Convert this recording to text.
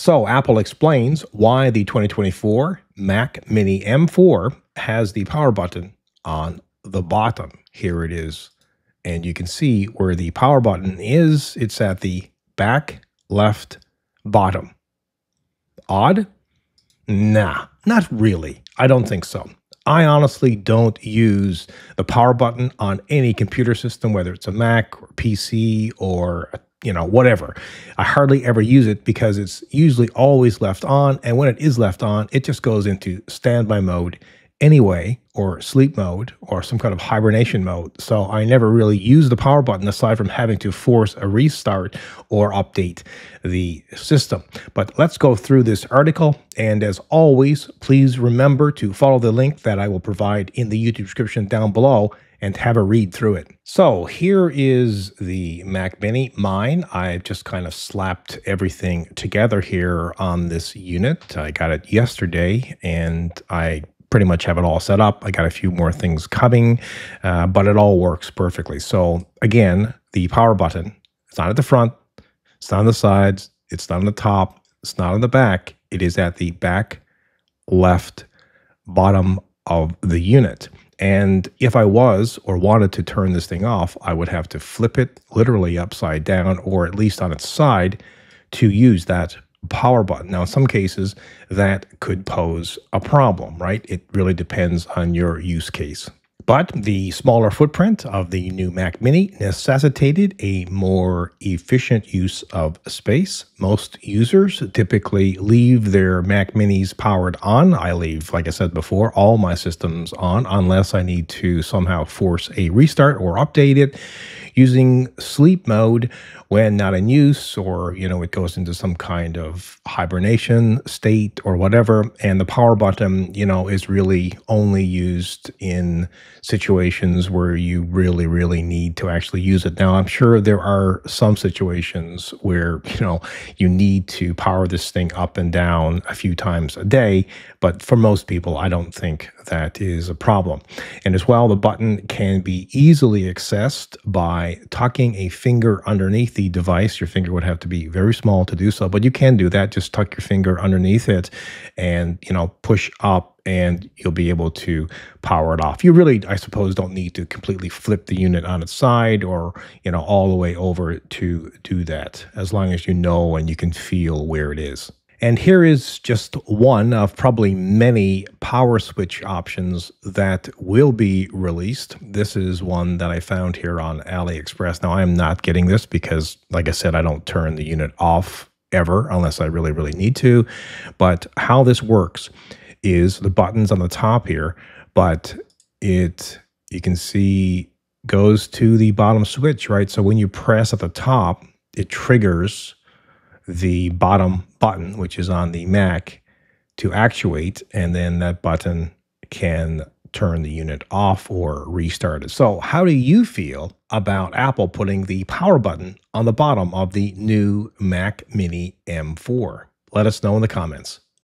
So, Apple explains why the 2024 Mac Mini M4 has the power button on the bottom. Here it is. And you can see where the power button is. It's at the back left bottom. Odd? Nah, not really. I don't think so. I honestly don't use the power button on any computer system, whether it's a Mac or PC or you know whatever. I hardly ever use it because it's usually always left on, and when it is left on, it just goes into standby mode anyway, or sleep mode, or some kind of hibernation mode. So I never really use the power button aside from having to force a restart or update the system. But let's go through this article. And as always, please remember to follow the link that I will provide in the YouTube description down below and have a read through it. So here is the Mac Mini, mine. I've just kind of slapped everything together here on this unit. I got it yesterday and I pretty much have it all set up. I got a few more things coming, uh, but it all works perfectly. So again, the power button, it's not at the front, it's not on the sides, it's not on the top, it's not on the back. It is at the back left bottom of the unit. And if I was or wanted to turn this thing off, I would have to flip it literally upside down or at least on its side to use that power button. Now, in some cases, that could pose a problem, right? It really depends on your use case. But the smaller footprint of the new Mac Mini necessitated a more efficient use of space. Most users typically leave their Mac Minis powered on. I leave, like I said before, all my systems on unless I need to somehow force a restart or update it using sleep mode when not in use or you know it goes into some kind of hibernation state or whatever. And the power button you know is really only used in situations where you really really need to actually use it. Now i'm sure there are some situations where you know you need to power this thing up and down a few times a day but for most people i don't think that is a problem and as well the button can be easily accessed by tucking a finger underneath the device. Your finger would have to be very small to do so, but you can do that. Just tuck your finger underneath it and, you know, push up and you'll be able to power it off. You really, I suppose, don't need to completely flip the unit on its side or, you know, all the way over to do that as long as you know and you can feel where it is. And here is just one of probably many power switch options that will be released. This is one that I found here on AliExpress. Now, I am not getting this because, like I said, I don't turn the unit off ever unless I really, really need to. But how this works is the buttons on the top here, but it, you can see, goes to the bottom switch, right? So when you press at the top, it triggers the bottom button, which is on the Mac, to actuate, and then that button can turn the unit off or restart it. So, how do you feel about Apple putting the power button on the bottom of the new Mac Mini M4? Let us know in the comments.